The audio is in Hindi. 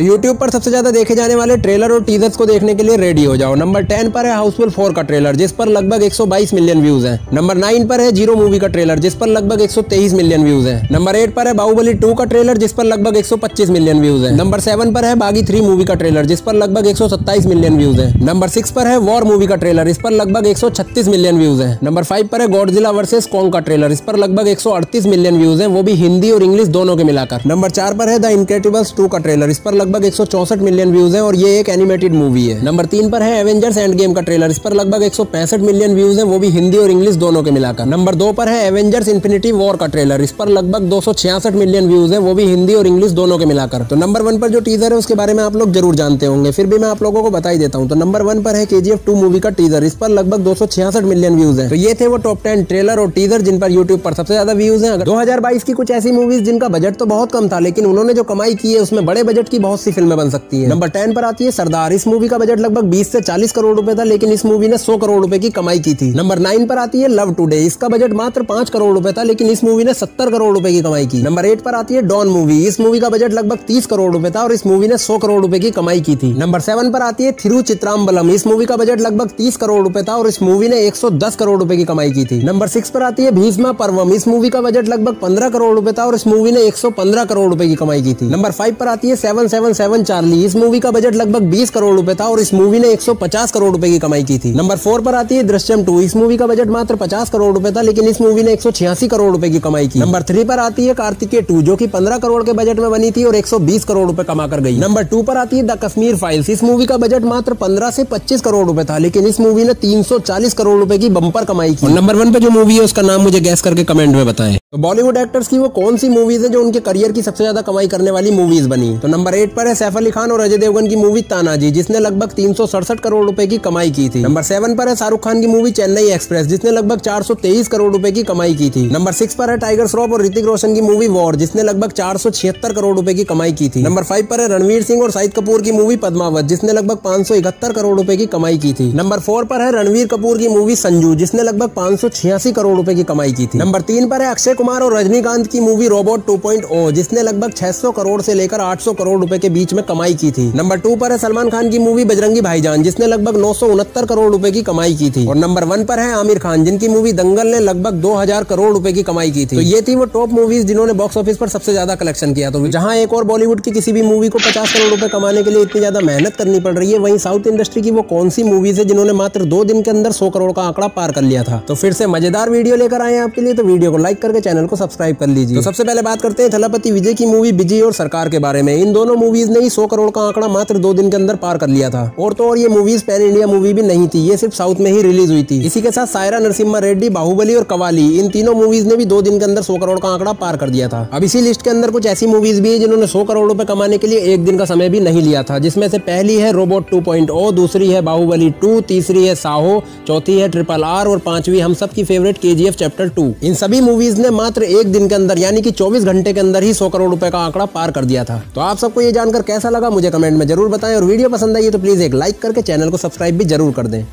तो यूट्यूब पर सबसे ज़्यादा देखे जाने वाले ट्रेलर और टीजर्स को देखने के लिए रेडी हो जाओ। नंबर टेन पर है हाउसफुल फोर का ट्रेलर जिस पर लगभग 122 मिलियन व्यूज़ हैं। नंबर नाइन पर है ज़ीरो मूवी का ट्रेलर जिस पर लगभग 123 मिलियन व्यूज़ हैं। नंबर एट पर है बाहुबली टू का ट्रेलर जिस पर लगभग 125 मिलियन व्यूज़ है। नंबर सेवन पर है बागी थ्री मूवी का ट्रेलर जिस पर लगभग एक सौ सत्ताईस मिलियन व्यूज़ है। नंबर सिक्स पर है वॉर मूवी का ट्रेलर इस पर लगभग एक सौ छत्तीस मिलियन व्यूज़ है। नंबर फाइव पर है गॉडजिला वर्सेस कॉन्ग का ट्रेलर इस पर लगभग एक सौ अड़तीस मिलियन व्यूज़ है। वो भी हिंदी और इंग्लिश दोनों के मिलाकर। नंबर चार पर है द इनक्रेडिबल्स टू का ट्रेलर इस पर लगभग एक मिलियन व्यूज़ है और ये एक एनिमेटेड मूवी है। नंबर तीन पर है एवेंजर्स एंड गेम का ट्रेलर इस पर लगभग एक सौ पैंसठ मिलियन व्यूज़ है, वो भी हिंदी और इंग्लिश दोनों के मिलाकर। नंबर दो पर है एवेंजर्स इन्फिनिटी वॉर का ट्रेलर इस पर लगभग दो सौ छियासठ मिलियन व्यूज़ है, वो भी हिंदी और इंग्लिश दोनों के मिलाकर। तो नंबर वन पर जो टीजर है, उसके बारे में आप लोग ज़रूर जानते होंगे, फिर भी मैं आप लोगों को बता देता हूँ। तो नंबर वन पर है के जी मूवी का टीजर इस पर लगभग दो सौ छियासठ मिलियन व्यूज़ है। तो ये थे वो टॉप टेन ट्रेलर और टीजर जिन पर यूट्यूब पर सबसे ज़्यादा व्यूज़ है। दो हज़ार बाईस की कुछ ऐसी मूवीज़ जिनका बजट तो बहुत कम था, लेकिन उन्होंने जो कमाई की है, उसमें बड़े बजट की बहुत सी फ़िल्में बन सकती है नंबर टेन पर आती है सरदार इस मूवी का बजट लगभग 20 से 40 करोड़ रुपए था लेकिन इस मूवी ने सौ करोड़ रुपए की कमाई की थी नंबर नाइन पर आती है लव टुडे इसका बजट मात्र पाँच करोड़ रुपए था लेकिन इस मूवी ने सत्तर करोड़ रुपए की कमाई की नंबर एट पर आती है डॉन मूवी इस मूवी का बजट लगभग तीस करोड़ रुपए था और इस मूवी ने सौ करोड़ रुपए की कमाई की थी नंबर सेवन पर आती है थिरु चित्राम्बलम इस मूवी का बजट लगभग तीस करोड़ रुपए था और इस मूवी ने एक सौ दस करोड़ रुपए की कमाई की थी नंबर सिक्स पर आती है भीष्मा पर्वम इस मूवी का बजट लगभग पंद्रह करोड़ रुपए था और इस मूवी ने एक करोड़ रुपए की कमाई की थी नंबर फाइव पर आती है सेवन सेवन सेवन चार्ली, इस मूवी का बजट लगभग 20 करोड़ रुपए था और इस मूवी ने 150 करोड़ रुपए की कमाई की थी। नंबर फोर पर आती है दृश्यम टू, इस मूवी का बजट मात्र 50 करोड़ रुपए था, लेकिन इस मूवी ने एक सौ छियासी करोड़ रुपए की कमाई की। नंबर थ्री पर आती है कार्तिकेय टू, जो की पंद्रह करोड़ के बजट में बनी थी और एक सौ बीस करोड़ रुपए कमा कर गई। नंबर टू पर आती है द कश्मीर फाइल्स, इस मूवी का बजट मात्र पंद्रह से पच्चीस करोड़ रुपए था, लेकिन इस मूवी ने तीन सौ चालीस करोड़ रुपए की बंपर कमाई की। नंबर वन पे जो मूवी है, उसका नाम मुझे गैस करके कमेंट में बताएँ। तो बॉलीवुड एक्टर्स की वो कौन सी मूवीज़ है जो उनके करियर की सबसे ज़्यादा कमाई करने वाली मूवीज़ बनी? तो नंबर एट पर है सैफ अली खान और अजय देवगन की मूवी तानाजी, जिसने लगभग तीन सौ सड़सठ करोड़ रुपए की कमाई की थी। नंबर सेवन पर है शाहरुख खान की मूवी चेन्नई एक्सप्रेस, जिसने लगभग चार सौ तेईस करोड़ रुपए की कमाई की थी। नंबर सिक्स पर है टाइगर श्रॉफ और ऋतिक रोशन की मूवी वॉर जिसने लगभग चार सौ छिहत्तर करोड़ रुपए की कमाई की थी। नंबर फाइव पर है रणवीर सिंह और शाहिद कपूर की मूवी पदमावत, जिसने लगभग पाँच करोड़ रुपए की कमाई की थी। नंबर फोर पर है रणवीर कपूर की मूवी संजू, जिसने लगभग पाँच करोड़ रुपए की कमाई की थी। नंबर तीन पर है अक्षय कुमार और रजनीकांत की मूवी रोबोट 2.0 जिसने लगभग 600 करोड़ से लेकर 800 करोड़ रुपए के बीच में कमाई की थी। नंबर टू पर है सलमान खान की मूवी बजरंगी भाईजान, जिसने लगभग नौ सौ उनहत्तर करोड़ रुपए की कमाई की थी। और नंबर वन पर है आमिर खान, जिनकी मूवी दंगल ने लगभग दो हज़ार करोड़ रुपए की कमाई की थी। तो ये थी वो टॉप मूवीज़ जिन्होंने बॉक्स ऑफ़िस पर सबसे ज़्यादा कलेक्शन किया। तो जहाँ एक और बॉलीवुड की किसी भी मूवी को पचास करोड़ रुपए कमाने के लिए इतनी ज़्यादा मेहनत करनी पड़ रही है, वही साउथ इंडस्ट्री की वो कौन सी मूवीज़ है जिन्होंने मात्र दो दिन के अंदर सौ करोड़ का आंकड़ा पार कर लिया था? तो फिर से मज़ेदार वीडियो लेकर आए आपके लिए तो वीडियो को लाइक करके चैनल को सब्सक्राइब कर लीजिए। तो सबसे पहले बात करते हैं थलापति विजय की मूवी बिज़ी और सरकार के बारे में। इन दोनों मूवीज़ ने ही सौ करोड़ का आंकड़ा मात्र दो दिन के अंदर पार कर लिया था। और तो और ये मूवीज़ पैन इंडिया मूवी भी नहीं थी, ये सिर्फ़ साउथ में ही रिलीज़ हुई थी। इसी के साथ सायरा नरसिम्हा रेड्डी, बाहुबली और कवाली इन तीनों मूवीज़ ने भी दो दिन के अंदर सौ करोड़ का आंकड़ा पार कर दिया था। अब इसी लिस्ट के अंदर कुछ ऐसी मूवीज़ भी है जिन्होंने सौ करोड़ रुपए कमाने के लिए एक दिन का समय भी नहीं लिया था। जिसमें से पहली है रोबोट टू पॉइंट ओ दूसरी है बाहुबली टू तीसरी है साहो चौथी है ट्रिपल आर और पांचवी हम सब की फेवरेट के चैप्टर टू इन सभी मूवीज़ ने मात्र एक दिन के अंदर, यानी कि चौबीस घंटे के अंदर ही 100 करोड़ रुपए का आंकड़ा पार कर दिया था। तो आप सबको ये जानकर कैसा लगा, मुझे कमेंट में ज़रूर बताएँ। और वीडियो पसंद आई तो प्लीज़ एक लाइक करके चैनल को सब्सक्राइब भी ज़रूर कर दें।